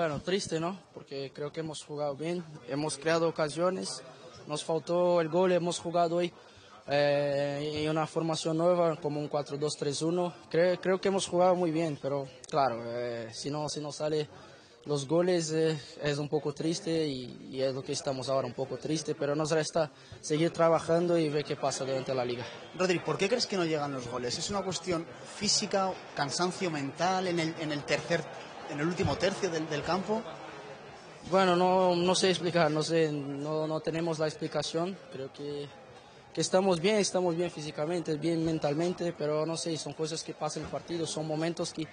Bueno, triste, ¿no? Porque creo que hemos jugado bien, hemos creado ocasiones, nos faltó el gol, hemos jugado hoy eh, en una formación nueva como un 4-2-3-1. Creo, que hemos jugado muy bien, pero claro, eh, si, no, si no sale los goles eh, es un poco triste y, es lo que estamos ahora, un poco triste, pero nos resta seguir trabajando y ver qué pasa durante la liga. Rodri, ¿por qué crees que no llegan los goles? ¿Es una cuestión física, cansancio mental en en el tercer en el último tercio del, del campo? Bueno, no, no, sé explicar, no sé, no, no tenemos la explicación. Creo que, que, estamos bien, estamos bien físicamente, bien mentalmente, pero no sé, son cosas que pasan en el partido, son momentos que,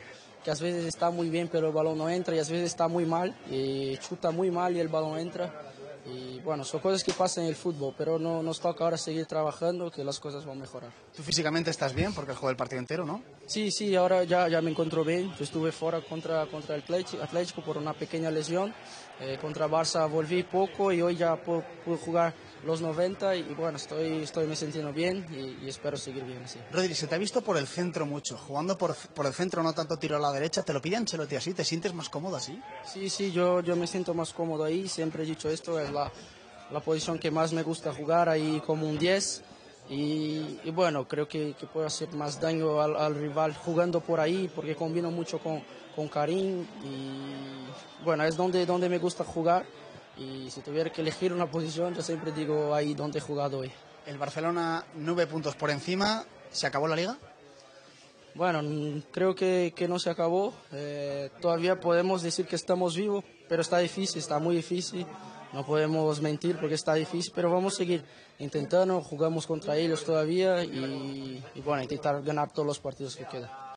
que a veces está muy bien, pero el balón no entra, y a veces está muy mal, y chuta muy mal y el balón entra. Y bueno, son cosas que pasan en el fútbol, pero no, nos toca ahora seguir trabajando, que las cosas van a mejorar. ¿Tú físicamente estás bien porque juega el partido entero, no? Sí, sí, ahora ya, ya me encuentro bien. Yo estuve fuera contra, contra el Atlético por una pequeña lesión. Eh, contra Barça volví poco y hoy ya puedo, puedo, jugar los 90 y bueno, estoy, estoy me sintiendo bien y, y espero seguir bien así. Rodri, se te ha visto por el centro mucho, jugando por, por el centro, no tanto tiro a la derecha. ¿Te lo pide Ancelotti así? ¿Te sientes más cómodo así? Sí, sí, yo, yo me siento más cómodo ahí. Siempre he dicho esto, es la, la posición que más me gusta jugar ahí como un 10. Y, y, bueno, creo que, que puedo hacer más daño al, al, rival jugando por ahí porque combino mucho con, con Karim y bueno, es donde, donde me gusta jugar y si tuviera que elegir una posición yo siempre digo ahí donde he jugado hoy. El Barcelona nueve puntos por encima, ¿se acabó la liga? Bueno, creo que, que no se acabó, eh, todavía podemos decir que estamos vivos, pero está difícil, está muy difícil. No podemos mentir porque está difícil, pero vamos a seguir intentando. Jugamos contra ellos todavía y, bueno, intentar ganar todos los partidos que quedan.